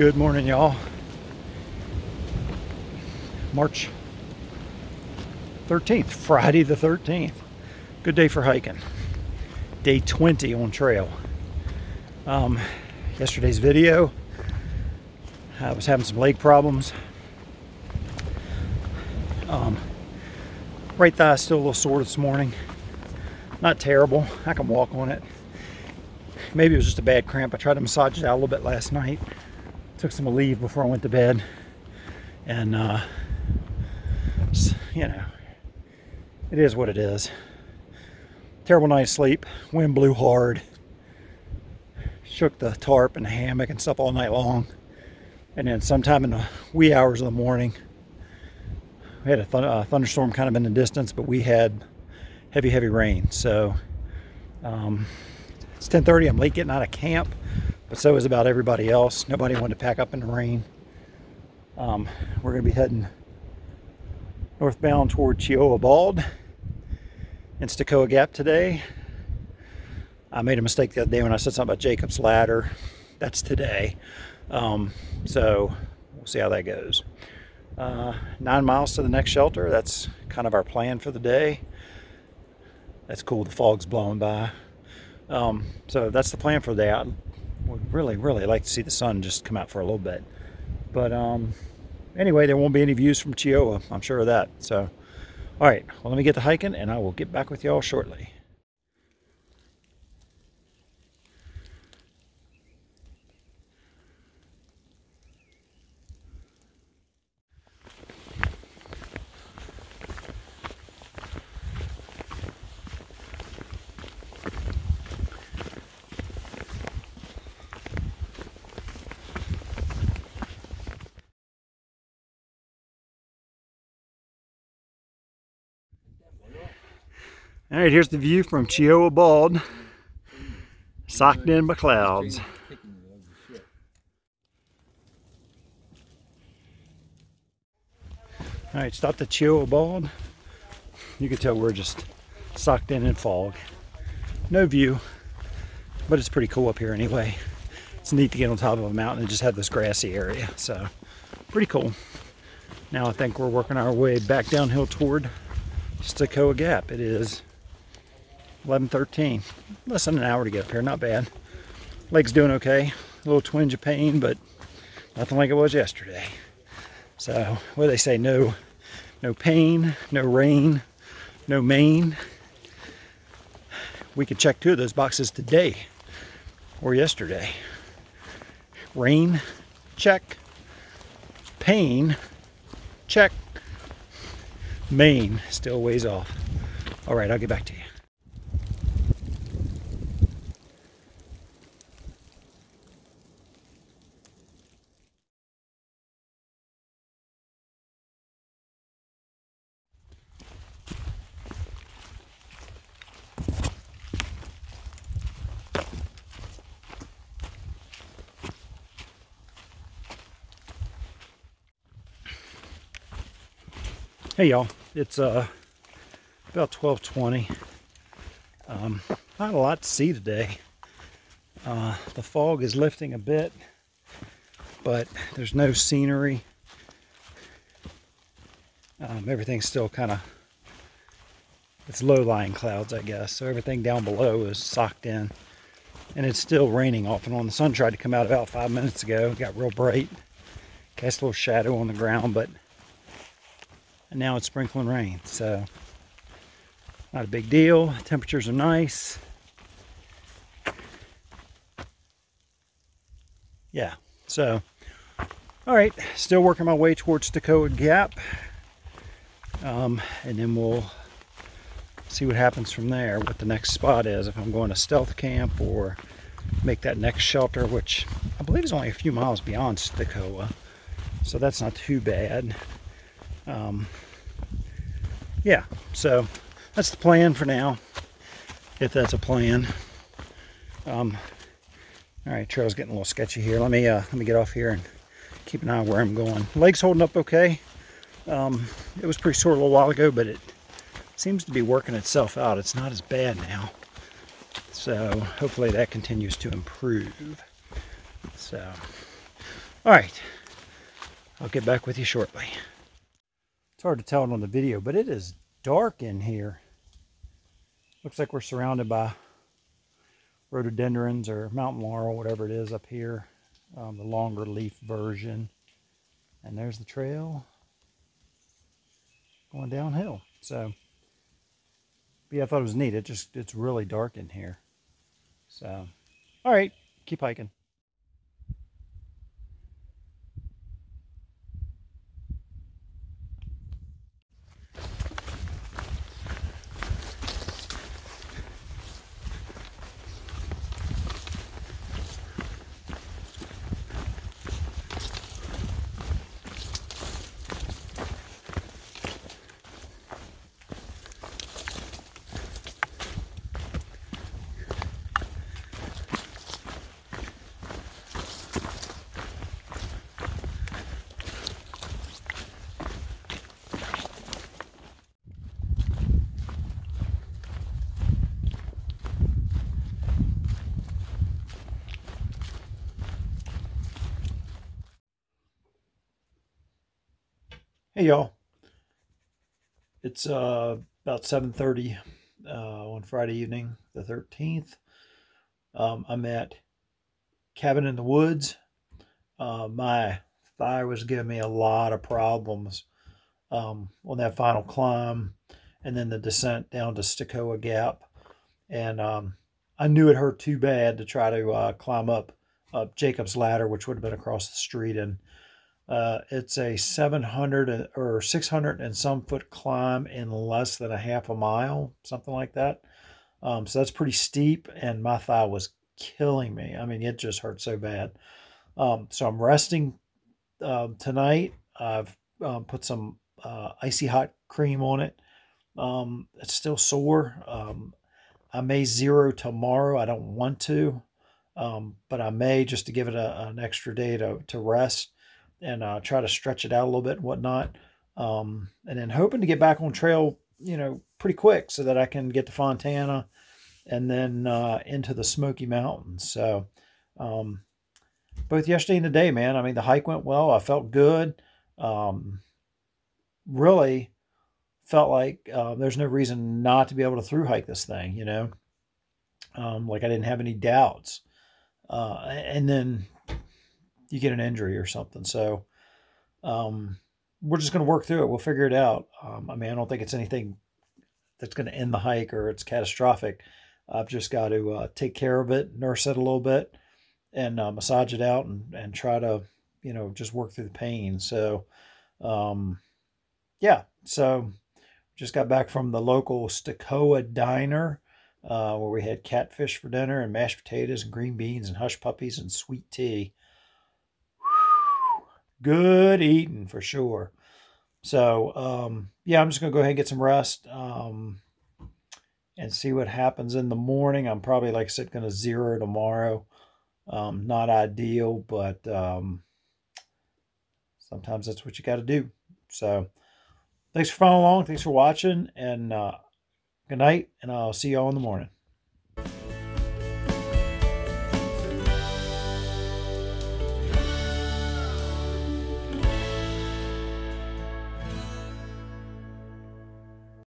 Good morning, y'all. March 13th, Friday the 13th. Good day for hiking. Day 20 on trail. Um, yesterday's video, I was having some leg problems. Um, right thigh still a little sore this morning. Not terrible. I can walk on it. Maybe it was just a bad cramp. I tried to massage it out a little bit last night. Took some Aleve before I went to bed. And, uh, you know, it is what it is. Terrible night's sleep. Wind blew hard. Shook the tarp and the hammock and stuff all night long. And then sometime in the wee hours of the morning, we had a th uh, thunderstorm kind of in the distance, but we had heavy, heavy rain. So um, it's 10:30. I'm late getting out of camp, but so is about everybody else. Nobody wanted to pack up in the rain. Um, we're going to be heading northbound toward Cheoah Bald in Stecoah Gap today. I made a mistake the other day when I said something about Jacob's Ladder. That's today. Um, so we'll see how that goes. Uh, nine miles to the next shelter. That's kind of our plan for the day. That's cool. The fog's blowing by. Um, so that's the plan for that. would really, really like to see the sun just come out for a little bit. But um, anyway, there won't be any views from Cheoah. I'm sure of that. So, all right. Well, let me get to hiking, and I will get back with y'all shortly. All right, here's the view from Cheoah Bald, socked in by clouds. All right, stop the Cheoah Bald. You can tell we're just socked in in fog. No view, but it's pretty cool up here anyway. It's neat to get on top of a mountain and just have this grassy area, so pretty cool. Now I think we're working our way back downhill toward Stecoah Gap. It is 11.13. Less than an hour to get up here, not bad. Leg's doing okay. A little twinge of pain, but nothing like it was yesterday. So, what do they say? No, no pain, no rain, no main. We could check two of those boxes today or yesterday. Rain, check. Pain, check. Maine, still ways off. All right, I'll get back to you. Hey y'all, it's uh, about 1220. Um, not a lot to see today. Uh, the fog is lifting a bit, but there's no scenery. Um, everything's still kind of, it's low-lying clouds, I guess. So everything down below is socked in. And it's still raining off and on. The sun tried to come out about five minutes ago. It got real bright. Cast a little shadow on the ground, but and now it's sprinkling rain so not a big deal. Temperatures are nice. Yeah so all right still working my way towards Stecoah Gap. Um, and then we'll see what happens from there what the next spot is if I'm going to stealth camp or make that next shelter which I believe is only a few miles beyond Stecoah so that's not too bad um, yeah, so that's the plan for now, if that's a plan. Um, all right, trail's getting a little sketchy here. Let me uh, let me get off here and keep an eye on where I'm going. Leg's holding up okay. Um, it was pretty sore a little while ago, but it seems to be working itself out. It's not as bad now. So hopefully that continues to improve. So, All right. I'll get back with you shortly. It's hard to tell it on the video, but it is dark in here. Looks like we're surrounded by rhododendrons or mountain laurel, whatever it is up here. Um, the longer leaf version. And there's the trail going downhill. So, yeah, I thought it was neat. It just, it's really dark in here. So, all right, keep hiking. Hey y'all. It's uh, about 7.30 uh, on Friday evening, the 13th. Um, I'm at Cabin in the Woods. Uh, my thigh was giving me a lot of problems um, on that final climb and then the descent down to Stecoah Gap. And um, I knew it hurt too bad to try to uh, climb up, up Jacob's Ladder, which would have been across the street. And uh, it's a 700 or 600 and some foot climb in less than a half a mile, something like that. Um, so that's pretty steep, and my thigh was killing me. I mean, it just hurt so bad. Um, so I'm resting uh, tonight. I've um, put some uh, icy hot cream on it. Um, it's still sore. Um, I may zero tomorrow. I don't want to, but I may just to give it a, an extra day to, to rest and uh, try to stretch it out a little bit and whatnot. Um, and then hoping to get back on trail, you know, pretty quick so that I can get to Fontana and then uh, into the Smoky Mountains. So, um, both yesterday and today, man, I mean, the hike went well. I felt good. Um, really felt like uh, there's no reason not to be able to through hike this thing, you know? Um, like I didn't have any doubts. Uh, and then you get an injury or something. So um, we're just going to work through it. We'll figure it out. Um, I mean, I don't think it's anything that's going to end the hike or it's catastrophic. I've just got to uh, take care of it, nurse it a little bit, and uh, massage it out, and and try to, you know, just work through the pain. So, um, yeah. So, just got back from the local Stecoah Diner, uh, where we had catfish for dinner and mashed potatoes and green beans and hush puppies and sweet tea good eating for sure. So, um, yeah, I'm just going to go ahead and get some rest um, and see what happens in the morning. I'm probably, like I said, going to zero tomorrow. Um, not ideal, but um, sometimes that's what you got to do. So, thanks for following along. Thanks for watching, and uh, good night, and I'll see you all in the morning.